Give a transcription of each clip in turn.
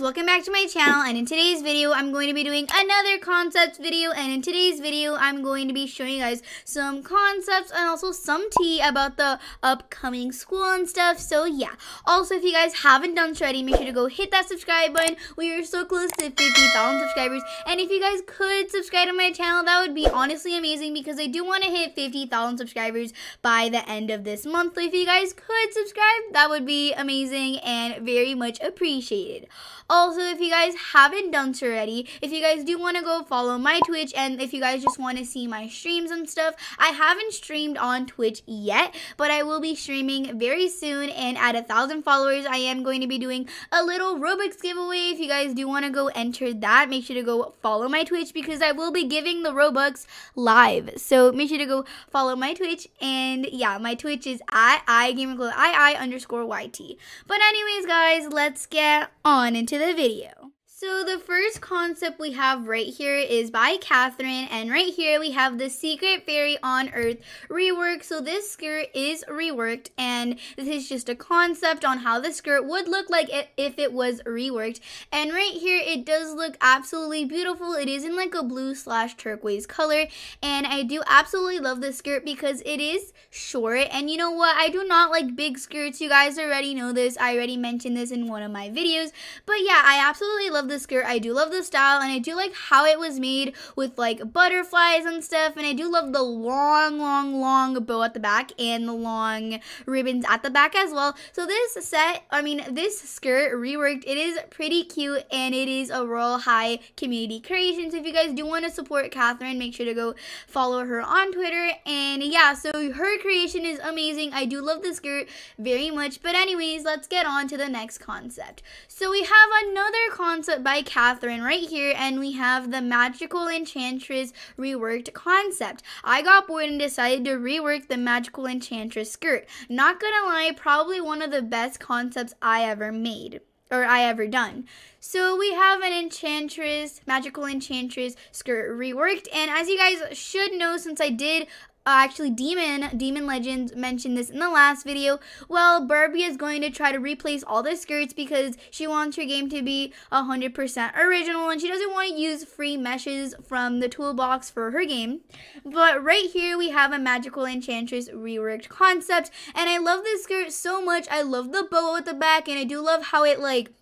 welcome back to my channel and in today's video I'm going to be doing another concepts video and in today's video I'm going to be showing you guys some concepts and also some tea about the upcoming school and stuff so yeah. Also if you guys haven't done so already make sure to go hit that subscribe button. We are so close to 50,000 subscribers and if you guys could subscribe to my channel that would be honestly amazing because I do want to hit 50,000 subscribers by the end of this month so if you guys could subscribe that would be amazing and very much appreciated also, if you guys haven't done so already, if you guys do want to go follow my Twitch and if you guys just want to see my streams and stuff, I haven't streamed on Twitch yet, but I will be streaming very soon. And at a thousand followers, I am going to be doing a little Robux giveaway. If you guys do want to go enter that, make sure to go follow my Twitch because I will be giving the Robux live. So make sure to go follow my Twitch. And yeah, my Twitch is at iiGamerGirl, I I underscore YT. But anyways, guys, let's get on into the video. So the first concept we have right here is by Catherine, and right here we have the Secret Fairy on Earth rework. So this skirt is reworked, and this is just a concept on how the skirt would look like if it was reworked. And right here, it does look absolutely beautiful. It is in like a blue slash turquoise color, and I do absolutely love this skirt because it is short. And you know what? I do not like big skirts. You guys already know this. I already mentioned this in one of my videos. But yeah, I absolutely love the skirt. I do love the style and I do like how it was made with like butterflies and stuff. And I do love the long, long, long bow at the back and the long ribbons at the back as well. So this set, I mean, this skirt reworked, it is pretty cute and it is a Royale High community creation. So if you guys do want to support Catherine, make sure to go follow her on Twitter. And yeah, so her creation is amazing. I do love the skirt very much. But anyways, let's get on to the next concept. So we have another concept by Catherine right here, and we have the Magical Enchantress reworked concept. I got bored and decided to rework the Magical Enchantress skirt. Not gonna lie, probably one of the best concepts I ever made or I ever done. So we have an enchantress, magical enchantress skirt reworked. And as you guys should know, since I did uh, actually Demon, Demon Legends mentioned this in the last video. Well, Barbie is going to try to replace all the skirts because she wants her game to be 100% original and she doesn't want to use free meshes from the toolbox for her game. But right here we have a Magical Enchantress reworked concept and I love this skirt so much. I love the bow at the back and I do love how it like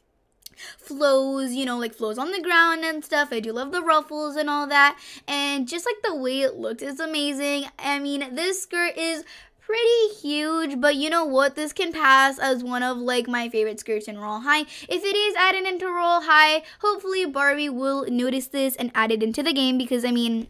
flows, you know, like flows on the ground and stuff. I do love the ruffles and all that. And just like the way it looks is amazing. I mean, this skirt is pretty huge, but you know what? This can pass as one of like my favorite skirts in Royale High. If it is added into Royale High, hopefully Barbie will notice this and add it into the game because I mean,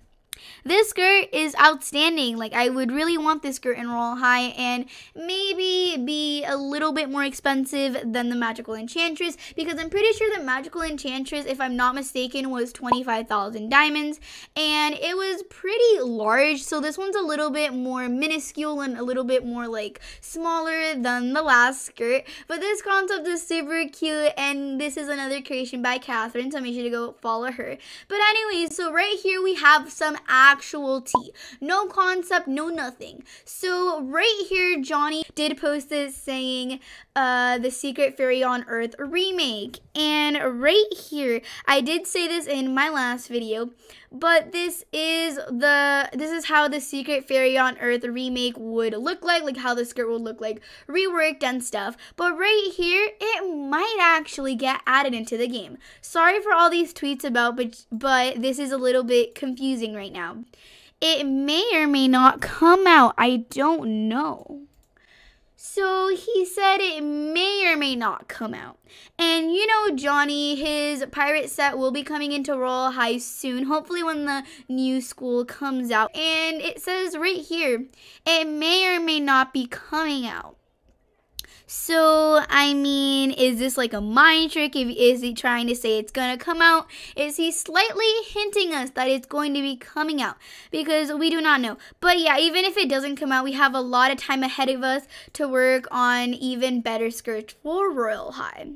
this skirt is outstanding. Like, I would really want this skirt in Royale High and maybe be a little bit more expensive than the Magical Enchantress because I'm pretty sure the Magical Enchantress, if I'm not mistaken, was 25,000 diamonds and it was pretty large. So this one's a little bit more minuscule and a little bit more like smaller than the last skirt. But this concept is super cute and this is another creation by Catherine. So make sure to go follow her. But anyways, so right here we have some actual tea. No concept, no nothing. So right here, Johnny did post this saying uh, the Secret Fairy on Earth remake. And right here, I did say this in my last video, but this is the this is how the Secret Fairy on Earth remake would look like, like how the skirt would look like reworked and stuff. But right here, it might actually get added into the game. Sorry for all these tweets about, but but this is a little bit confusing right now. It may or may not come out. I don't know. So he said it may or may not come out. And you know, Johnny, his pirate set will be coming into Royale High soon, hopefully when the new school comes out. And it says right here, it may or may not be coming out. So, I mean, is this like a mind trick? If, is he trying to say it's going to come out? Is he slightly hinting us that it's going to be coming out? Because we do not know. But yeah, even if it doesn't come out, we have a lot of time ahead of us to work on even better skirts for Royale High.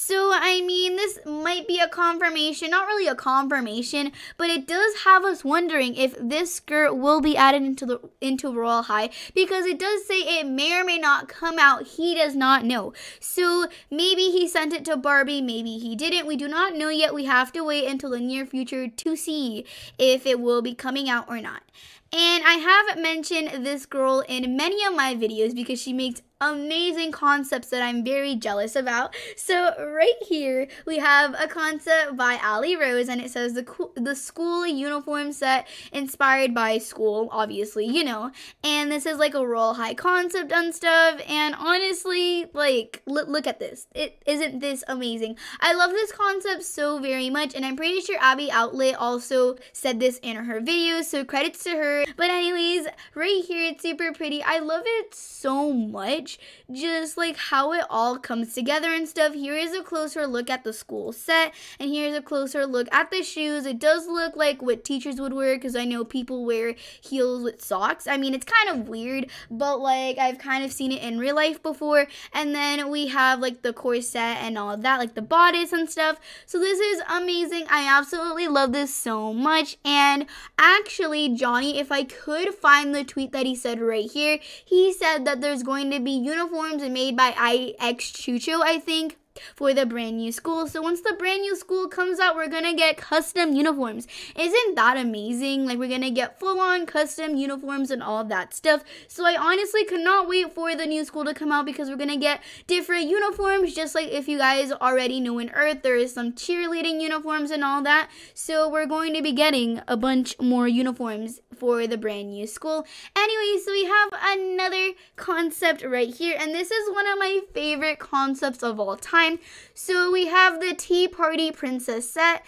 So, I mean, this might be a confirmation, not really a confirmation, but it does have us wondering if this skirt will be added into the into Royale High because it does say it may or may not come out. He does not know. So, maybe he sent it to Barbie, maybe he didn't. We do not know yet. We have to wait until the near future to see if it will be coming out or not. And I have mentioned this girl in many of my videos because she makes amazing concepts that I'm very jealous about. So right here we have a concept by Ali Rose and it says the the school uniform set inspired by school, obviously, you know. And this is like a Royale High concept and stuff and honestly, like look at this. It isn't this amazing. I love this concept so very much and I'm pretty sure Abby Outlet also said this in her videos, so credits to her. But anyways, right here it's super pretty. I love it so much just like how it all comes together and stuff. Here is a closer look at the school set, and here's a closer look at the shoes. It does look like what teachers would wear because I know people wear heels with socks. I mean, it's kind of weird, but like I've kind of seen it in real life before. And then we have like the corset and all of that, like the bodice and stuff. So this is amazing. I absolutely love this so much. And actually, Johnny, if I could find the tweet that he said right here, he said that there's going to be uniforms made by IX Chucho, I think for the brand new school. So once the brand new school comes out, we're gonna get custom uniforms. Isn't that amazing? Like we're gonna get full on custom uniforms and all that stuff. So I honestly could not wait for the new school to come out because we're gonna get different uniforms. Just like if you guys already know in Earth, there is some cheerleading uniforms and all that. So we're going to be getting a bunch more uniforms for the brand new school. Anyway, so we have another concept right here, and this is one of my favorite concepts of all time time. So we have the Tea Party Princess set.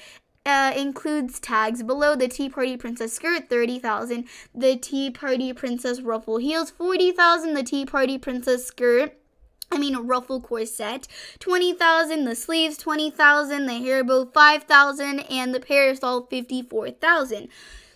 Uh, includes tags below the Tea Party Princess skirt 30,000, the Tea Party Princess ruffle heels 40,000, the Tea Party Princess skirt I mean, a ruffle corset, 20,000, the sleeves, 20,000, the hair bow, 5,000, and the parasol, 54,000.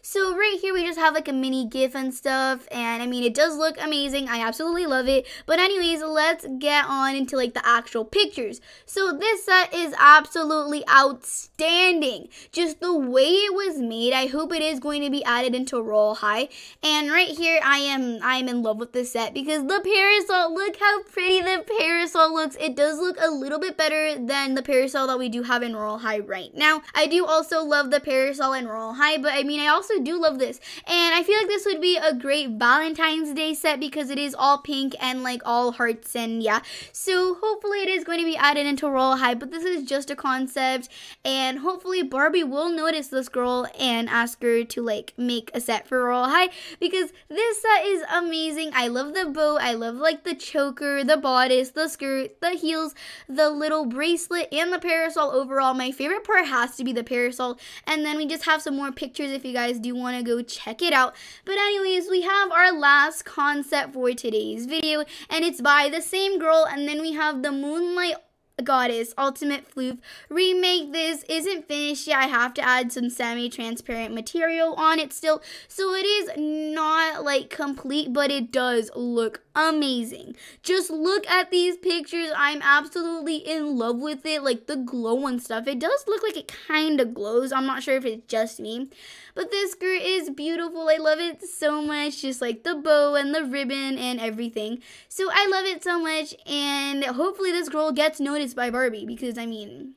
So right here, we just have like a mini GIF and stuff. And I mean, it does look amazing. I absolutely love it. But anyways, let's get on into like the actual pictures. So this set is absolutely outstanding. Just the way it was made. I hope it is going to be added into Royale High. And right here, I am I am in love with this set because the parasol, look how pretty the parasol looks. It does look a little bit better than the parasol that we do have in Royale High right now. I do also love the parasol in Royale High, but I mean, I also do love this. And I feel like this would be a great Valentine's Day set because it is all pink and like all hearts and yeah. So hopefully it is going to be added into Royale High, but this is just a concept. And hopefully Barbie will notice this girl and ask her to like make a set for Royale High because this set is amazing. I love the bow. I love like the choker, the bodice, the skirt, the heels, the little bracelet, and the parasol overall. My favorite part has to be the parasol. And then we just have some more pictures if you guys do want to go check it out. But anyways, we have our last concept for today's video, and it's by the same girl, and then we have the Moonlight Goddess Ultimate Floof remake. This isn't finished yet. I have to add some semi-transparent material on it still. So it is not like complete, but it does look amazing. Just look at these pictures. I'm absolutely in love with it. Like the glow and stuff. It does look like it kind of glows. I'm not sure if it's just me. But this skirt is beautiful. I love it so much. Just like the bow and the ribbon and everything. So I love it so much. And hopefully this girl gets noticed by Barbie. Because I mean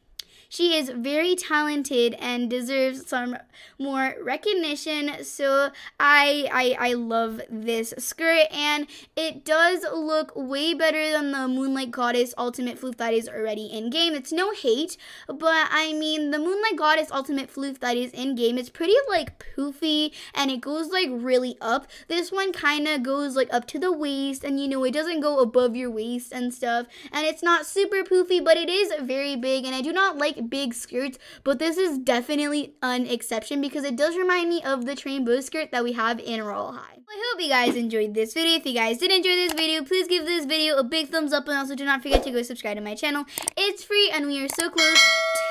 she is very talented and deserves some more recognition. So I, I, I love this skirt and it does look way better than the Moonlight Goddess Ultimate Floof that is already in game. It's no hate, but I mean the Moonlight Goddess Ultimate Floof that is in game is pretty like poofy and it goes like really up. This one kind of goes like up to the waist and you know it doesn't go above your waist and stuff and it's not super poofy but it is very big and I do not like like big skirts, but this is definitely an exception because it does remind me of the train bow skirt that we have in Royale High. I hope you guys enjoyed this video. If you guys did enjoy this video, please give this video a big thumbs up and also do not forget to go subscribe to my channel. It's free and we are so close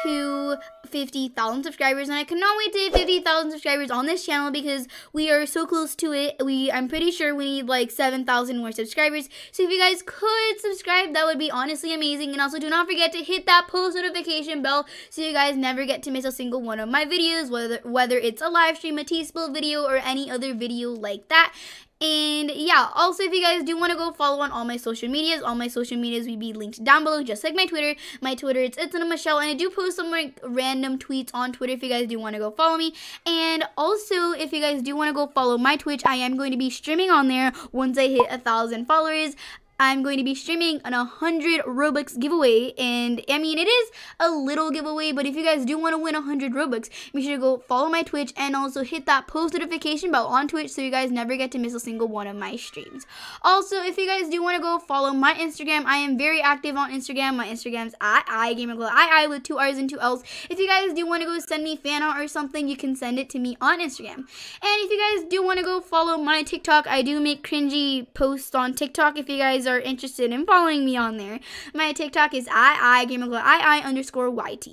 to 50,000 subscribers and I cannot wait to hit 50,000 subscribers on this channel because we are so close to it. We I'm pretty sure we need like 7,000 more subscribers. So if you guys could subscribe, that would be honestly amazing. And also do not forget to hit that post notification bell so you guys never get to miss a single one of my videos, whether whether it's a live stream, a T-Spill video, or any other video like that. And yeah, also if you guys do want to go follow on all my social medias, all my social medias will be linked down below, just like my Twitter. My Twitter, it's it's a Michelle, and I do post some like random tweets on Twitter if you guys do want to go follow me. And also, if you guys do want to go follow my Twitch, I am going to be streaming on there once I hit a thousand followers. I'm going to be streaming an 100 Robux giveaway. And I mean, it is a little giveaway, but if you guys do want to win 100 Robux, make sure to go follow my Twitch and also hit that post notification bell on Twitch so you guys never get to miss a single one of my streams. Also, if you guys do want to go follow my Instagram, I am very active on Instagram. My Instagram's at iiGamerGirl, I with two R's and two L's. If you guys do want to go send me fan art or something, you can send it to me on Instagram. And if you guys do want to go follow my TikTok, I do make cringy posts on TikTok if you guys are interested in following me on there. My TikTok is I I I I underscore YT.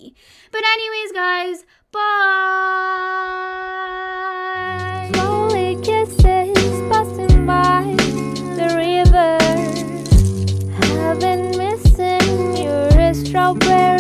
But anyways, guys, bye. Lonely kisses passing by the river. Have been missing your strawberry.